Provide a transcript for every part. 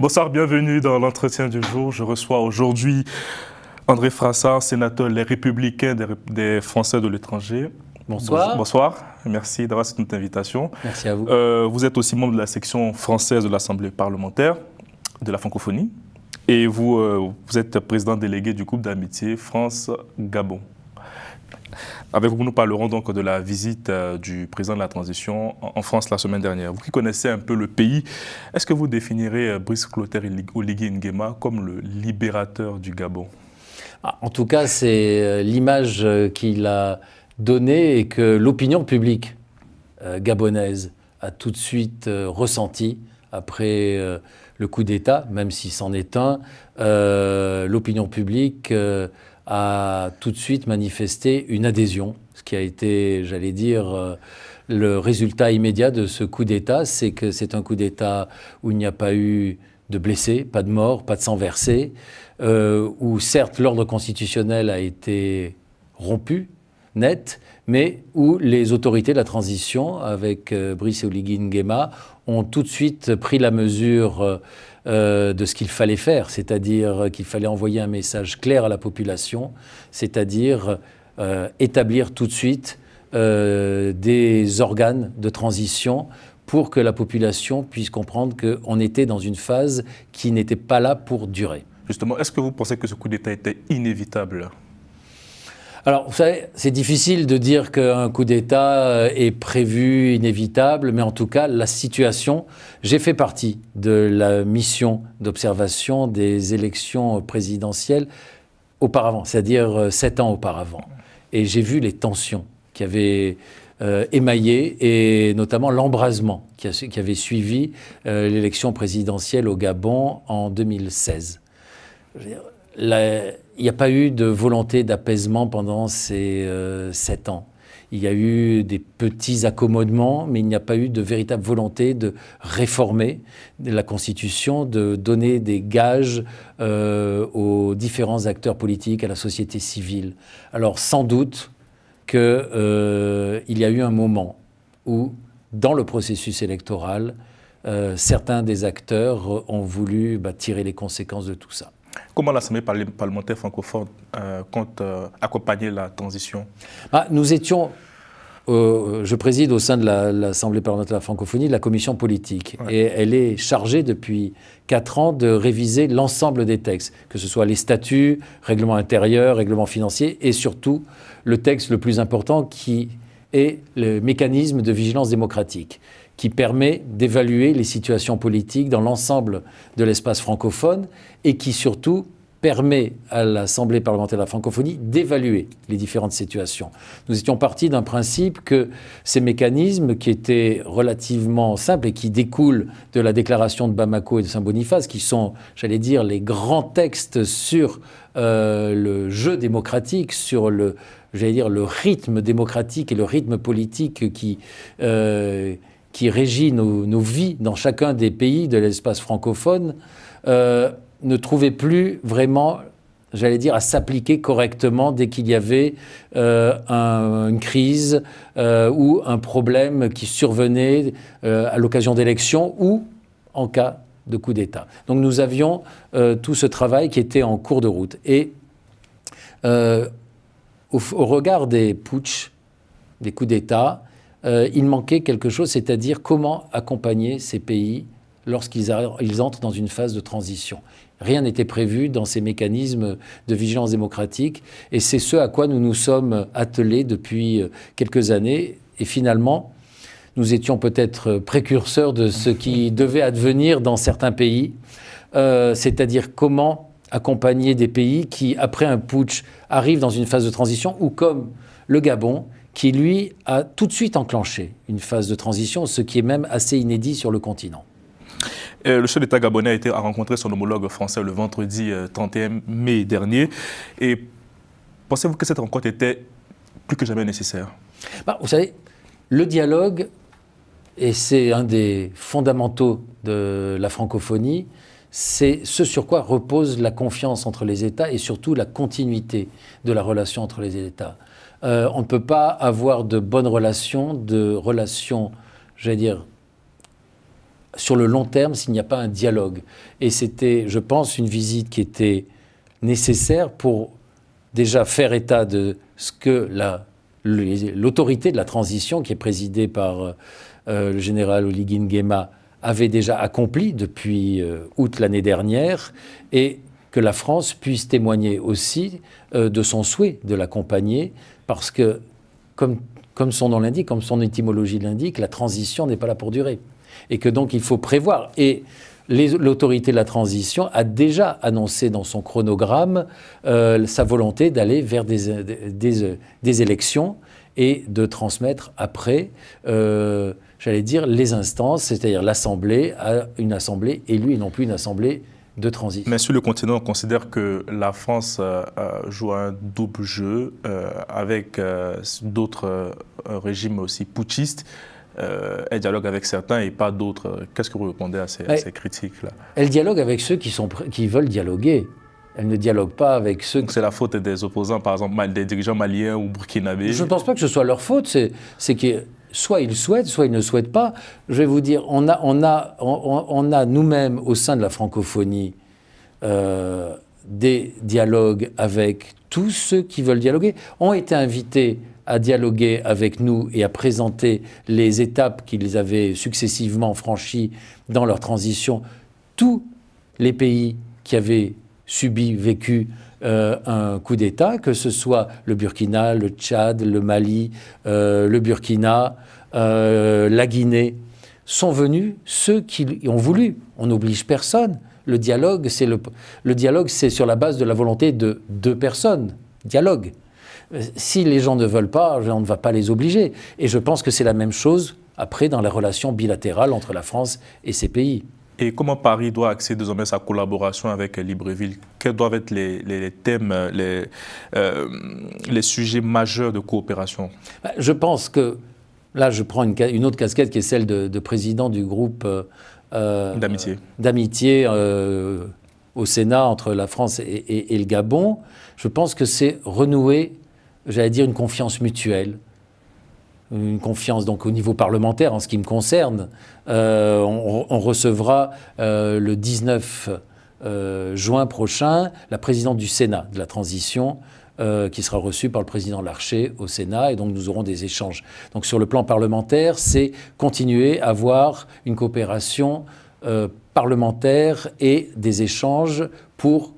Bonsoir, bienvenue dans l'entretien du jour. Je reçois aujourd'hui André Frassard, sénateur Les Républicains des, Français de l'étranger. Bonsoir. Bonsoir, merci d'avoir cette invitation. Merci à vous. Euh, vous êtes aussi membre de la section française de l'Assemblée parlementaire de la francophonie. Et vous, euh, vous êtes président délégué du groupe d'amitié France-Gabon. Avec vous, nous parlerons donc de la visite euh, du président de la transition en France la semaine dernière. Vous qui connaissez un peu le pays, est-ce que vous définirez euh, Brice Clotaire Oligui Nguema comme le libérateur du Gabon? Ah, En tout cas, c'est euh, l'image qu'il a donnée et que l'opinion publique gabonaise a tout de suite ressenti après le coup d'État, même si c'en est un. L'opinion publique a tout de suite manifesté une adhésion, ce qui a été, j'allais dire, euh, le résultat immédiat de ce coup d'État, c'est que c'est un coup d'État où il n'y a pas eu de blessés, pas de morts, pas de sang versé, euh, où certes l'ordre constitutionnel a été rompu, net, mais où les autorités de la transition, avec euh, Brice Oligui Nguema, ont tout de suite pris la mesure euh, de ce qu'il fallait faire, c'est-à-dire qu'il fallait envoyer un message clair à la population, c'est-à-dire euh, établir tout de suite euh, des organes de transition pour que la population puisse comprendre qu'on était dans une phase qui n'était pas là pour durer. Justement, est-ce que vous pensez que ce coup d'État était inévitable? Alors, vous savez, c'est difficile de dire qu'un coup d'État euh, est prévu, inévitable, mais en tout cas, la situation, j'ai fait partie de la mission d'observation des élections présidentielles auparavant, c'est-à-dire euh, sept ans auparavant. Et j'ai vu les tensions qui avaient euh, émaillé et notamment l'embrasement qui, avait suivi l'élection présidentielle au Gabon en 2016. Je veux dire, il n'y a pas eu de volonté d'apaisement pendant ces euh, sept ans. Il y a eu des petits accommodements, mais il n'y a pas eu de véritable volonté de réformer la Constitution, de donner des gages euh, aux différents acteurs politiques, à la société civile. Alors sans doute qu'il euh, y a eu un moment où, dans le processus électoral, certains des acteurs ont voulu bah, tirer les conséquences de tout ça. Comment l'Assemblée parlementaire francophone euh, compte euh, accompagner la transition? Ah, Nous étions, euh, je préside au sein de l'Assemblée parlementaire de la francophonie la commission politique. Et elle est chargée depuis quatre ans de réviser l'ensemble des textes, que ce soit les statuts, règlements intérieurs, règlements financiers, et surtout le texte le plus important qui est le mécanisme de vigilance démocratique qui permet d'évaluer les situations politiques dans l'ensemble de l'espace francophone et qui surtout permet à l'Assemblée parlementaire de la francophonie d'évaluer les différentes situations. Nous étions partis d'un principe que ces mécanismes qui étaient relativement simples et qui découlent de la déclaration de Bamako et de Saint-Boniface, qui sont, j'allais dire, les grands textes sur euh, le jeu démocratique, sur le, j'allais dire, le rythme démocratique et le rythme politique qui... Euh, qui régit nos, vies dans chacun des pays de l'espace francophone euh, ne trouvait plus vraiment j'allais dire, à s'appliquer correctement dès qu'il y avait euh, une crise euh, ou un problème qui survenait à l'occasion d'élections ou en cas de coup d'État. Donc nous avions tout ce travail qui était en cours de route. Et au, au, regard des putsch, des coups d'État, euh, il manquait quelque chose, c'est-à-dire comment accompagner ces pays lorsqu'ils entrent dans une phase de transition. Rien n'était prévu dans ces mécanismes de vigilance démocratique, et c'est ce à quoi nous nous sommes attelés depuis euh, quelques années, et finalement, nous étions peut-être précurseurs de ce qui devait advenir dans certains pays, euh, c'est-à-dire comment accompagner des pays qui, après un putsch, arrivent dans une phase de transition, ou comme le Gabon, qui lui a tout de suite enclenché une phase de transition, ce qui est même assez inédit sur le continent. le chef d'État gabonais a, été, rencontré son homologue français le vendredi 31 euh, mai dernier. Et pensez-vous que cette rencontre était plus que jamais nécessaire? Bah, Vous savez, le dialogue, et c'est un des fondamentaux de la francophonie, c'est ce sur quoi repose la confiance entre les États et surtout la continuité de la relation entre les États. Euh, on ne peut pas avoir de bonnes relations, de relations, j'allais dire, sur le long terme s'il n'y a pas un dialogue. Et c'était, je pense, une visite qui était nécessaire pour déjà faire état de ce que l'autorité de la transition, qui est présidée par euh, le général Oligui Nguema, avait déjà accompli depuis euh, août l'année dernière, et que la France puisse témoigner aussi euh, de son souhait de l'accompagner, parce que, comme, son nom l'indique, comme son étymologie l'indique, la transition n'est pas là pour durer. Et que donc il faut prévoir. Et l'autorité de la transition a déjà annoncé dans son chronogramme euh, sa volonté d'aller vers des, des, élections et de transmettre après, euh, j'allais dire, les instances, c'est-à-dire l'Assemblée, à une Assemblée élue et non plus une Assemblée de transition. Mais sur le continent, on considère que la France euh, joue un double jeu avec d'autres régimes aussi putschistes euh, elle dialogue avec certains et pas d'autres. Qu'est-ce que vous répondez à ces, critiques-là? Elle dialogue avec ceux qui, sont, qui veulent dialoguer. Elle ne dialogue pas avec ceux. C'est la faute des opposants, par exemple, des dirigeants maliens ou burkinabés. Je ne pense pas que ce soit leur faute. C'est que soit ils souhaitent, soit ils ne souhaitent pas. Je vais vous dire, on a, on a, on, a nous-mêmes, au sein de la francophonie, euh, des dialogues avec tous ceux qui veulent dialoguer. Ont été invités à dialoguer avec nous et à présenter les étapes qu'ils avaient successivement franchies dans leur transition, tous les pays qui avaient subi, vécu euh, un coup d'État, que ce soit le Burkina, le Tchad, le Mali, euh, le Burkina, euh, la Guinée, sont venus ceux qui ont voulu. On n'oblige personne. Le dialogue, c'est le, dialogue, c'est sur la base de la volonté de deux personnes. Dialogue. Si les gens ne veulent pas, on ne va pas les obliger. Et je pense que c'est la même chose après dans les relations bilatérales entre la France et ces pays. Et comment Paris doit axer désormais sa collaboration avec Libreville? Quels doivent être les, thèmes, les, euh, les, sujets majeurs de coopération? Bah, Je pense que, là je prends une, autre casquette qui est celle de, président du groupe euh, euh, d'amitié, d'amitié au Sénat entre la France et, et le Gabon. Je pense que c'est renouer j'allais dire, une confiance mutuelle. Une confiance donc au niveau parlementaire en ce qui me concerne. Euh, on, recevra euh, le 19 euh, juin prochain la présidente du Sénat de la transition, qui sera reçue par le président Larcher au Sénat, et donc nous aurons des échanges. Donc sur le plan parlementaire, c'est continuer à avoir une coopération parlementaire et des échanges pour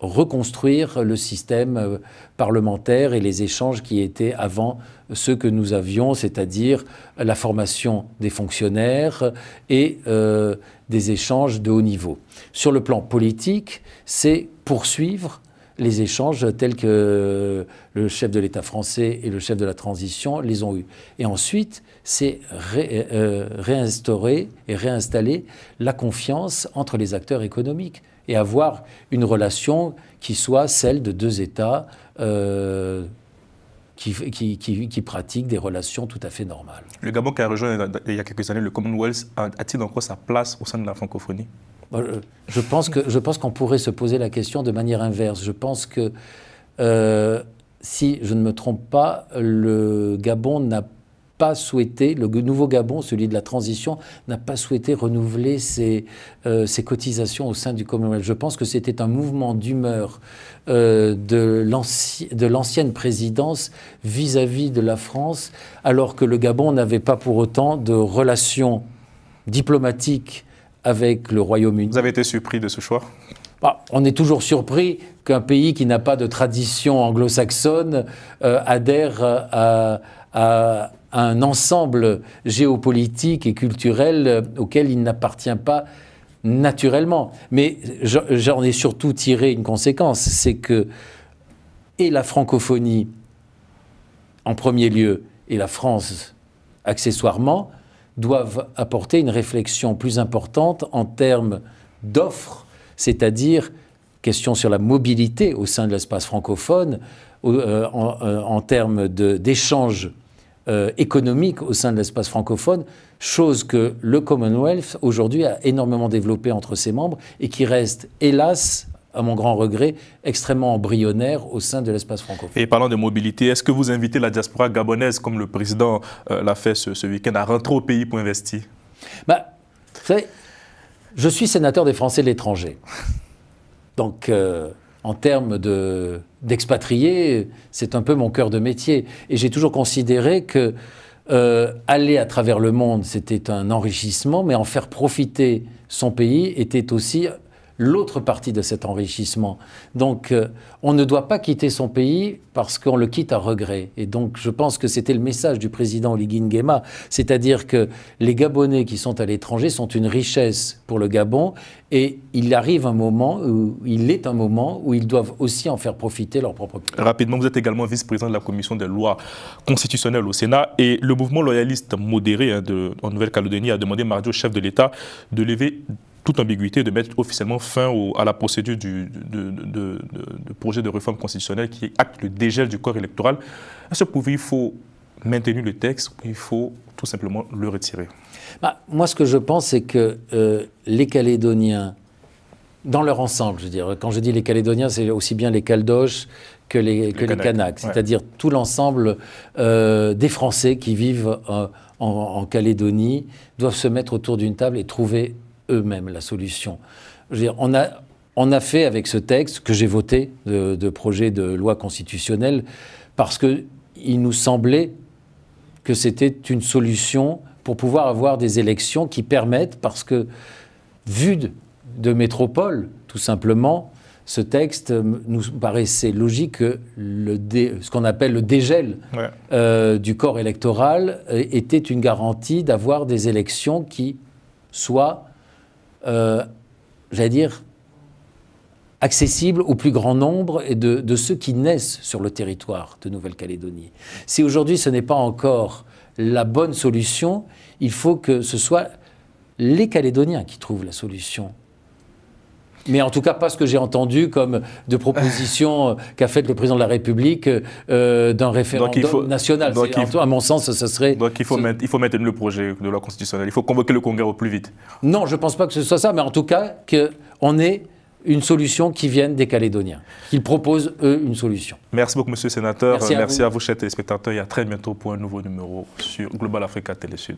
reconstruire le système euh, parlementaire et les échanges qui étaient avant ceux que nous avions, c'est-à-dire la formation des fonctionnaires et euh, des échanges de haut niveau. Sur le plan politique, c'est poursuivre les échanges tels que le chef de l'État français et le chef de la transition les ont eus. Et ensuite, c'est euh, réinstaurer et réinstaller la confiance entre les acteurs économiques et avoir une relation qui soit celle de deux États euh, qui, qui, pratiquent des relations tout à fait normales. Le Gabon qui a rejoint il y a quelques années le Commonwealth a-t-il encore sa place au sein de la francophonie? Je pense que je pense qu'on pourrait se poser la question de manière inverse. Je pense que euh, si je ne me trompe pas, le Gabon n'a pas souhaité, le nouveau Gabon, celui de la transition, n'a pas souhaité renouveler ses, euh, ses, cotisations au sein du Commonwealth. Je pense que c'était un mouvement d'humeur euh, de l'ancienne présidence vis-à-vis de la France, alors que le Gabon n'avait pas pour autant de relations diplomatiques avec le Royaume-Uni. Vous avez été surpris de ce choix? Bah, on est toujours surpris qu'un pays qui n'a pas de tradition anglo-saxonne euh, adhère à, à, un ensemble géopolitique et culturel euh, auquel il n'appartient pas naturellement. Mais j'en ai surtout tiré une conséquence, c'est que et la francophonie en premier lieu et la France accessoirement doivent apporter une réflexion plus importante en termes d'offres, c'est-à-dire question sur la mobilité au sein de l'espace francophone, euh, en, euh, en, termes d'échanges euh, économique au sein de l'espace francophone, chose que le Commonwealth aujourd'hui a énormément développé entre ses membres et qui reste, hélas, à mon grand regret, extrêmement embryonnaire au sein de l'espace francophone. Et parlant de mobilité, est-ce que vous invitez la diaspora gabonaise, comme le président euh, l'a fait ce, week-end, à rentrer au pays pour investir? Bah, Vous savez, je suis sénateur des Français de l'étranger. Donc, euh, en termes d'expatriés, c'est un peu mon cœur de métier. Et j'ai toujours considéré que euh, aller à travers le monde, c'était un enrichissement, mais en faire profiter son pays était aussi l'autre partie de cet enrichissement. Donc, euh, on ne doit pas quitter son pays parce qu'on le quitte à regret. Et donc, je pense que c'était le message du président Oligui Nguema, c'est-à-dire que les Gabonais qui sont à l'étranger sont une richesse pour le Gabon, et il arrive un moment où il est un moment où ils doivent aussi en faire profiter leur propre pays. Rapidement, vous êtes également vice-président de la commission des lois constitutionnelles au Sénat, et le mouvement loyaliste modéré hein, de, en Nouvelle-Calédonie a demandé mardi au chef de l'État de lever toute ambiguïté de mettre officiellement fin à la procédure du de, projet de réforme constitutionnelle qui acte le dégel du corps électoral. À ce point, il faut maintenir le texte, il faut tout simplement le retirer. Bah, moi, ce que je pense, c'est que euh, les Calédoniens, dans leur ensemble, je veux dire, quand je dis les Calédoniens, c'est aussi bien les Caldoches que les, que les, Kanaks, c'est-à-dire tout l'ensemble euh, des Français qui vivent euh, en, en Calédonie doivent se mettre autour d'une table et trouver eux-mêmes la solution. on, a, on a fait avec ce texte que j'ai voté de, projet de loi constitutionnelle parce qu'il nous semblait que c'était une solution pour pouvoir avoir des élections qui permettent, parce que vu de, métropole, tout simplement, ce texte nous paraissait logique que le ce qu'on appelle le dégel euh, du corps électoral euh, était une garantie d'avoir des élections qui soient euh, accessible au plus grand nombre et de, ceux qui naissent sur le territoire de Nouvelle-Calédonie. Si aujourd'hui ce n'est pas encore la bonne solution, il faut que ce soit les Calédoniens qui trouvent la solution mais en tout cas pas ce que j'ai entendu comme de propositions euh, qu'a faites le président de la République euh, d'un référendum national. Donc à mon sens, ce serait... Donc il faut, mettre, il faut maintenir le projet de loi constitutionnelle, il faut convoquer le Congrès au plus vite. Non, je ne pense pas que ce soit ça, mais en tout cas qu'on ait une solution qui vienne des Calédoniens, qu'ils proposent, eux, une solution. Merci beaucoup, monsieur le sénateur. Merci, à, vous. à vous, chers téléspectateurs, et à très bientôt pour un nouveau numéro sur Global Africa Télé Sud.